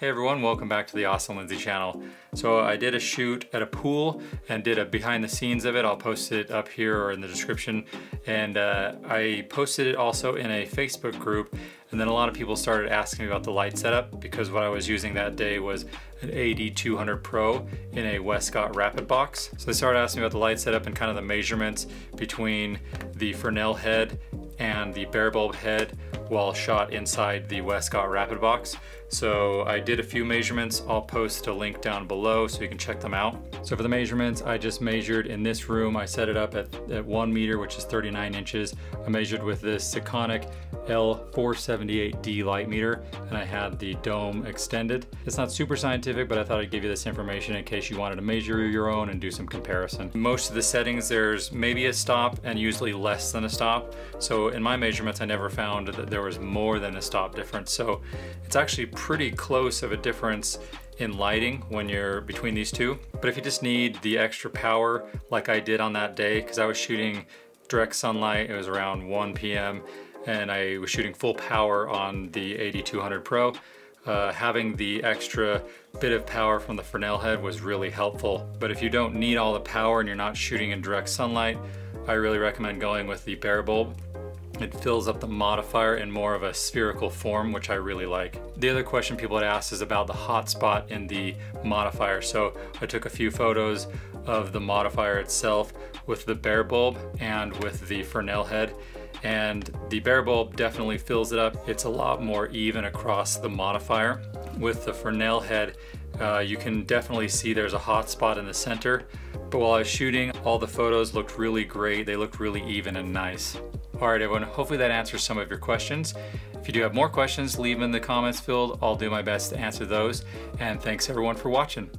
Hey everyone, welcome back to the Austin Lindsay channel. So I did a shoot at a pool and did a behind the scenes of it. I'll post it up here or in the description. And uh, I posted it also in a Facebook group and then a lot of people started asking me about the light setup because what I was using that day was an AD200 Pro in a Westcott Rapid Box. So they started asking me about the light setup and kind of the measurements between the Fresnel head and the bare bulb head while shot inside the Westcott Rapid Box. So I did a few measurements. I'll post a link down below so you can check them out. So for the measurements, I just measured in this room. I set it up at, at one meter, which is 39 inches. I measured with this Sekonic L478D light meter and I had the dome extended. It's not super scientific, but I thought I'd give you this information in case you wanted to measure your own and do some comparison. Most of the settings, there's maybe a stop and usually less than a stop. So in my measurements, I never found that there was more than a stop difference. So it's actually pretty close of a difference in lighting when you're between these two. But if you just need the extra power like I did on that day, because I was shooting direct sunlight, it was around 1 p.m and I was shooting full power on the AD200 Pro. Uh, having the extra bit of power from the Fresnel head was really helpful. But if you don't need all the power and you're not shooting in direct sunlight, I really recommend going with the bare bulb. It fills up the modifier in more of a spherical form, which I really like. The other question people had asked is about the hotspot in the modifier. So I took a few photos of the modifier itself with the bare bulb and with the Fresnel head and the bare bulb definitely fills it up. It's a lot more even across the modifier. With the Fresnel head, uh, you can definitely see there's a hot spot in the center, but while I was shooting, all the photos looked really great. They looked really even and nice. All right, everyone, hopefully that answers some of your questions. If you do have more questions, leave them in the comments field. I'll do my best to answer those. And thanks everyone for watching.